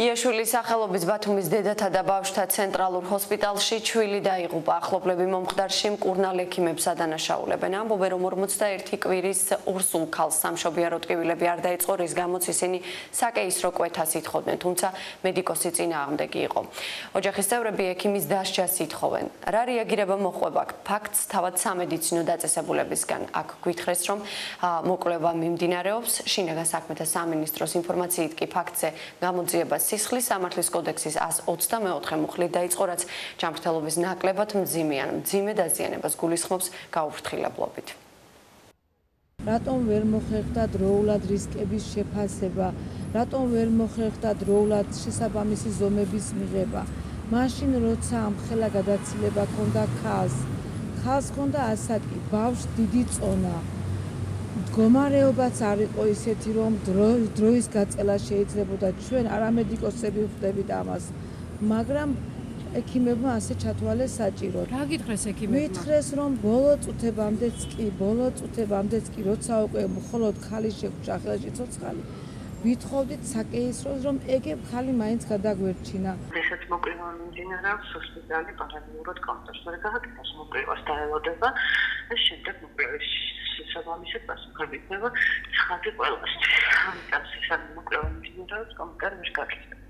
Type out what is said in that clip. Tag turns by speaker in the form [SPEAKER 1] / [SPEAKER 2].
[SPEAKER 1] იაშვილის სახელობის ბათუმის დედათა და ბავშვთა ცენტრალურ ჰოსპიტალში ჩვილი დაიღუპა. ახლობლები მომხდარში მკურნალ ექიმებს ადანაშაულებენ. ამბობენ, რომ 41 კვირის ორსულ ქალს სამშობიარო ტკივილები არ დაიწყო, რის გამოც ისინი საკეისრო კვეთას ითხოვდნენ, თუმცა მედიკოსი წინააღმდეგი იყო. ოჯახის წევრები ექიმის დასჯას ითხოვენ. რა რეაგირება მოყვება ფაქტს თავად სამედიცინო დაწესებულებისგან? აქ გვითხრეს, რომ მოკვლევა მიმდინარეობს. შინაგან საქმეთა სამინისტროს ინფორმაციით კი ფაქტზე გამოძიება სისხლის სამართლის კოდექსის 124 მუხლი დაიწყო, რაც ჯანმრთელობის ნაკლებად მძიმიან, მძიმე დაზიანებას გულისხმობს გაუფრთხილებლობით.
[SPEAKER 2] რატომ ვერ მოხერხდა დროულად რისკების შეფასება? რატომ ვერ მოხერხდა დროულად შესაბამისი ზომების მიღება? მაშინ როცა ამ ხელა გადაცილება ქონდა ხალს, ხალს ქონდა ასაკი, ბავშვს დიდი წონა. მდგომარეობაც არ იყო ისეთი, რომ დროის გაწელა შეიძლებოდა ჩვენ არამედიკოსები ხვდებით ამას, მაგრამ ექიმებმა ასე ჩათვალეს საჭირო.
[SPEAKER 3] რა გითხრეს ექიმებმა?
[SPEAKER 2] მითხრეს, რომ ბოლო წუთებამდეც კი, ბოლო წუთებამდეც კი, როცა უკვე მხოლოდ ხალი შეგვჭა ხელში ცოცხალი, ვითხოვდით საკეისროს, რომ ეგებ ხალი მაინც გადაგვერჩინა.
[SPEAKER 4] ესეც მოკრივა მიმდინარეობს ჰოსპიტალი პარალელურად კონტაქტზე გაკეთებას მოკრივას დაელოდება. ეს შემდეგ მოკრივაში შესაბამისად პასუხები იქნება ცხადი ყველასთვის. ამიტომ შესაძლოა მოკრევა მიმდინარეობს კომენტარ ვერ გაკეთება.